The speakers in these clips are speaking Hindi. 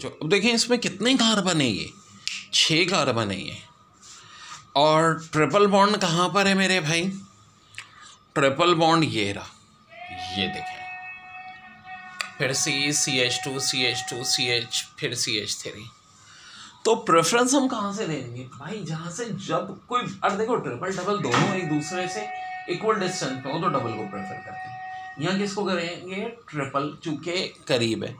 जो, अब देखें इसमें कितने कार्बन है ये? छः कार्बन है ये। और ट्रिपल बॉन्ड कहाँ पर है मेरे भाई? ट्रिपल बॉन्ड ये रहा। ये देखें। फिर C C H two C H two C H फिर सी एच थ्री तो प्रेफरेंस हम कहाँ से देंगे भाई, जहाँ से जब कोई, अब देखो ट्रिपल डबल दोनों एक दूसरे से इक्वल डिस्टेंस पे हो तो डबल को प्रेफर करते हैं। यहाँ किसको करेंगे? ट्रिपल चूँकि करीब है।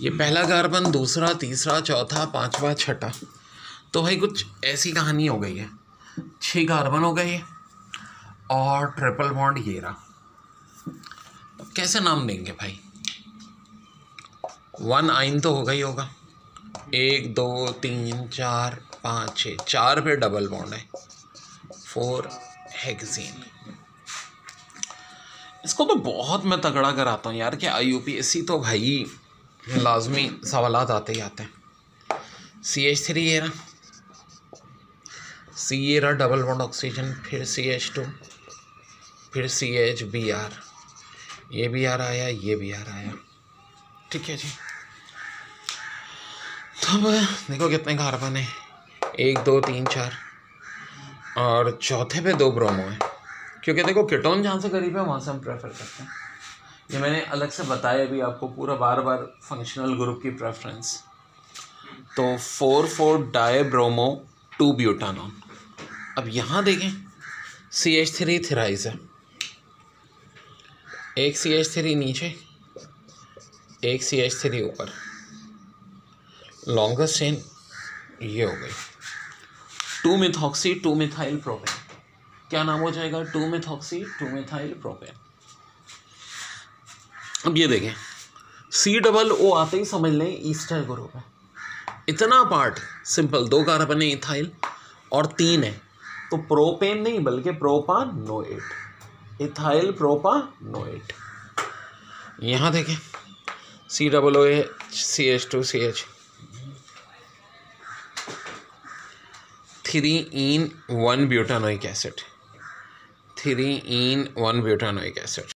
ये पहला कार्बन दूसरा, तीसरा, चौथा, पांचवा, छठा। तो भाई कुछ ऐसी कहानी हो गई है। छः कार्बन हो गए और ट्रिपल बॉन्ड ये रहा। कैसे नाम देंगे भाई? वन आइन तो होगा ही होगा। एक, दो, तीन, चार, पाँच छः चार पे डबल बॉन्ड है। Four, hexene. इसको तो बहुत मैं तगड़ा कराता हूँ यार कि आई तो भाई लाजमी सवाल आते ही आते हैं। सी एच थ्री ये रहा सी ये रहा डबल बॉन्ड ऑक्सीजन फिर सी एच टू फिर सी एच बी आर ये भी आर आया ये भी आर आया ठीक है जी। तो अब देखो कितने कार्बन है एक, दो, तीन, चार। और चौथे पे दो ब्रोमो है। क्योंकि देखो, किटोन जहाँ से करीब है, वहाँ से हम प्रेफर करते हैं। ये मैंने अलग से बताया भी आपको पूरा बार बार फंक्शनल ग्रुप की प्रेफरेंस तो four four di bromo two butanone अब यहाँ देखें सी एच थ्री थ्राइज है. एक सी एच थ्री नीचे, एक सी एच थ्री ऊपर. लॉन्गेस्ट चेन ये हो गई. Two methoxy two methyl propane क्या नाम हो जाएगा? Two methoxy two methyl propane अब ये देखें। सी डबल ओ आते ही समझ लें ईस्टर ग्रुप है इतना पार्ट सिंपल दो कार्बन है इथाइल और तीन है। तो प्रोपेन नहीं, बल्कि प्रोपा नोएट इथाइल प्रोपा नोएट यहाँ देखें। C double O H C H two C H three in one butanoic acid three in one butanoic acid